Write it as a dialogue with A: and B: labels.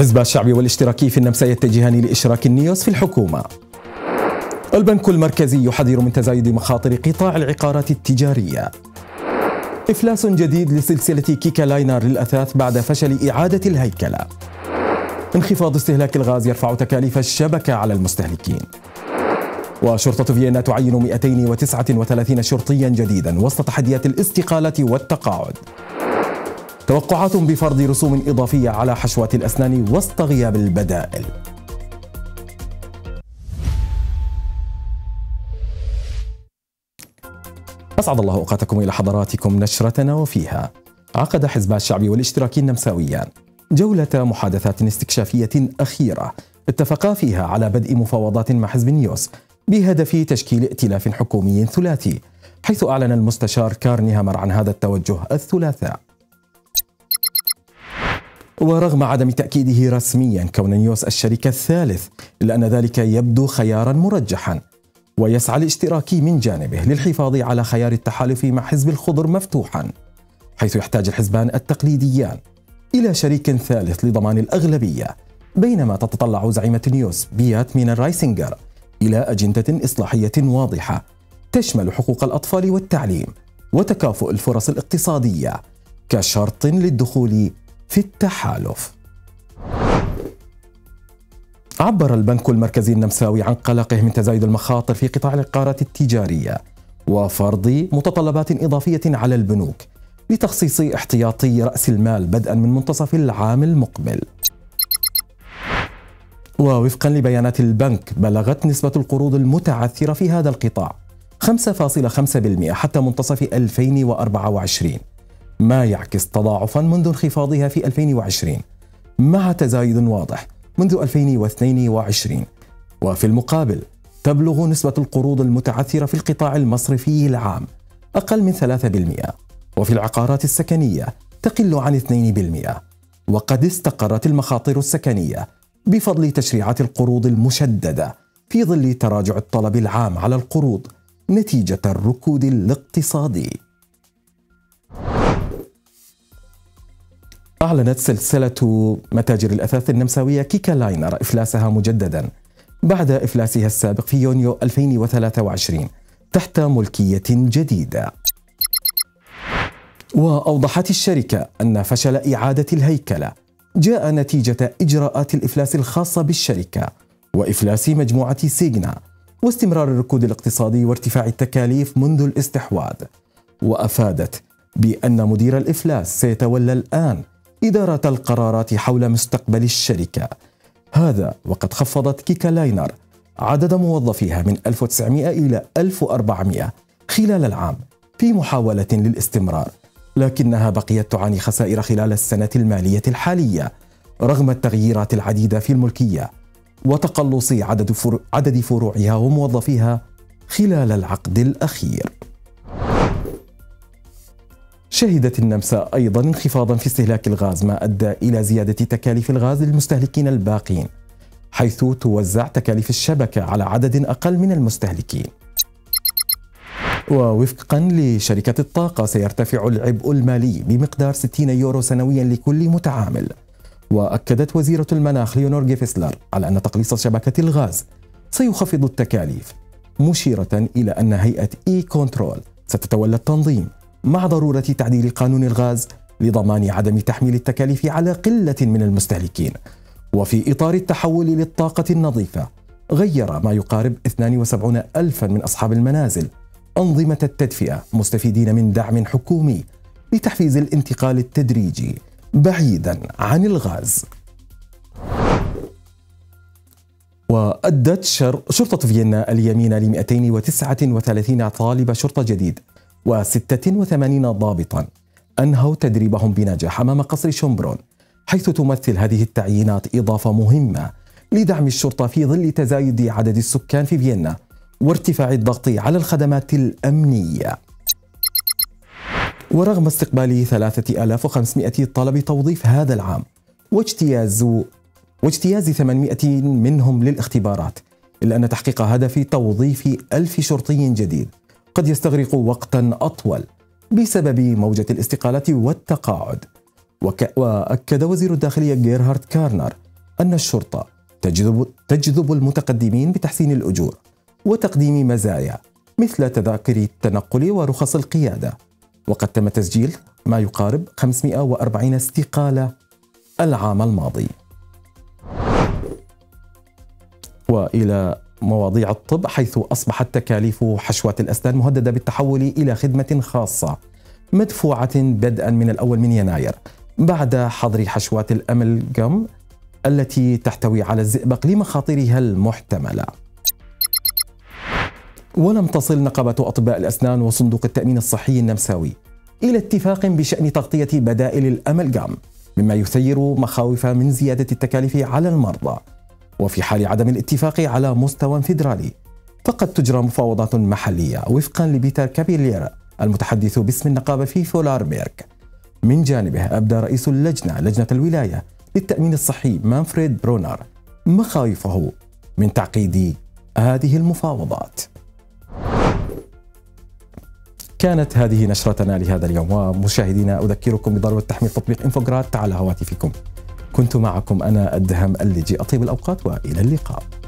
A: حزب الشعبي والاشتراكي في النمسا يتجهان لإشراك النيوس في الحكومة. البنك المركزي يحذر من تزايد مخاطر قطاع العقارات التجارية. إفلاس جديد لسلسلة كيكا لاينر للأثاث بعد فشل إعادة الهيكلة. انخفاض استهلاك الغاز يرفع تكاليف الشبكة على المستهلكين. وشرطة فيينا تعين 239 شرطيا جديدا وسط تحديات الاستقالة والتقاعد. توقعات بفرض رسوم إضافية على حشوات الأسنان وسط غياب البدائل. أسعد الله أوقاتكم إلى حضراتكم نشرتنا وفيها. عقد حزب الشعب والاشتراكي النمساويان جولة محادثات استكشافية أخيرة. اتفقا فيها على بدء مفاوضات مع حزب نيوس بهدف تشكيل ائتلاف حكومي ثلاثي حيث أعلن المستشار كارني هامر عن هذا التوجه الثلاثاء. ورغم عدم تأكيده رسميا كون نيوس الشريك الثالث إلا أن ذلك يبدو خيارا مرجحا. ويسعى الاشتراكي من جانبه للحفاظ على خيار التحالف مع حزب الخضر مفتوحا حيث يحتاج الحزبان التقليديان إلى شريك ثالث لضمان الأغلبية بينما تتطلع زعيمة نيوس بيات مين رايسنجر إلى أجندة إصلاحية واضحة تشمل حقوق الأطفال والتعليم وتكافؤ الفرص الاقتصادية كشرط للدخول في التحالف عبر البنك المركزي النمساوي عن قلقه من تزايد المخاطر في قطاع العقارات التجارية وفرض متطلبات إضافية على البنوك لتخصيص احتياطي رأس المال بدءا من منتصف العام المقبل. ووفقا لبيانات البنك بلغت نسبة القروض المتعثرة في هذا القطاع 5.5% حتى منتصف 2024 ما يعكس تضاعفا منذ انخفاضها في 2020 مع تزايد واضح منذ 2022 وفي المقابل تبلغ نسبة القروض المتعثرة في القطاع المصرفي العام أقل من 3% وفي العقارات السكنية تقل عن 2% وقد استقرت المخاطر السكنية بفضل تشريعات القروض المشددة في ظل تراجع الطلب العام على القروض نتيجة الركود الاقتصادي. أعلنت سلسلة متاجر الأثاث النمساوية كيكا لاينر إفلاسها مجددا بعد إفلاسها السابق في يونيو 2023 تحت ملكية جديدة. وأوضحت الشركة أن فشل إعادة الهيكلة جاء نتيجة إجراءات الإفلاس الخاصة بالشركة وإفلاس مجموعة سيجنا واستمرار الركود الاقتصادي وارتفاع التكاليف منذ الاستحواذ. وأفادت بأن مدير الإفلاس سيتولى الآن إدارة القرارات حول مستقبل الشركة. هذا وقد خفضت كيكا لاينر عدد موظفيها من 1900 إلى 1400 خلال العام في محاولة للاستمرار لكنها بقيت تعاني خسائر خلال السنة المالية الحالية رغم التغييرات العديدة في الملكية وتقلص عدد, عدد فروعها وموظفيها خلال العقد الأخير. شهدت النمسا أيضا انخفاضا في استهلاك الغاز ما أدى إلى زيادة تكاليف الغاز للمستهلكين الباقين حيث توزع تكاليف الشبكة على عدد أقل من المستهلكين. ووفقا لشركة الطاقة سيرتفع العبء المالي بمقدار 60 يورو سنويا لكل متعامل. وأكدت وزيرة المناخ ليونور جيفسلر على أن تقليص شبكة الغاز سيخفض التكاليف مشيرة إلى أن هيئة E-Control ستتولى التنظيم مع ضرورة تعديل قانون الغاز لضمان عدم تحميل التكاليف على قلة من المستهلكين. وفي إطار التحول للطاقة النظيفة غير ما يقارب 72 ألفا من أصحاب المنازل أنظمة التدفئة مستفيدين من دعم حكومي لتحفيز الانتقال التدريجي بعيدا عن الغاز. وأدت شرطة فيينا اليمين ل 239 طالب شرطة جديد و86 ضابطا أنهوا تدريبهم بنجاح أمام قصر شومبرون حيث تمثل هذه التعيينات إضافة مهمة لدعم الشرطة في ظل تزايد عدد السكان في فيينا وارتفاع الضغط على الخدمات الأمنية. ورغم استقبال 3500 طلب توظيف هذا العام واجتياز واجتياز 800 منهم للاختبارات إلا أن تحقيق هدف توظيف ألف شرطي جديد. قد يستغرق وقتا أطول بسبب موجة الاستقالات والتقاعد. وك... وأكد وزير الداخلية جيرهارد كارنر أن الشرطة تجذب, تجذب المتقدمين بتحسين الأجور وتقديم مزايا مثل تذاكر التنقل ورخص القيادة. وقد تم تسجيل ما يقارب 540 استقالة العام الماضي. وإلى مواضيع الطب حيث أصبحت تكاليف حشوات الأسنان مهددة بالتحول إلى خدمة خاصة مدفوعة بدءا من الأول من يناير بعد حظر حشوات الاملجم التي تحتوي على الزئبق لمخاطرها المحتملة. ولم تصل نقابة أطباء الأسنان وصندوق التأمين الصحي النمساوي إلى اتفاق بشأن تغطية بدائل الاملجم مما يثير مخاوف من زيادة التكاليف على المرضى وفي حال عدم الاتفاق على مستوى فيدرالي فقد تجرى مفاوضات محلية وفقا لبيتر كابيلر المتحدث باسم النقابة في فولاربيرغ من جانبه أبدى رئيس اللجنة لجنة الولاية للتأمين الصحي مانفريد برونر مخاوفه من تعقيد هذه المفاوضات. كانت هذه نشرتنا لهذا اليوم ومشاهدينا أذكركم بضرورة تحميل تطبيق انفوغرات على هواتفكم. كنت معكم أنا الدهم اللجي. أطيب الأوقات وإلى اللقاء.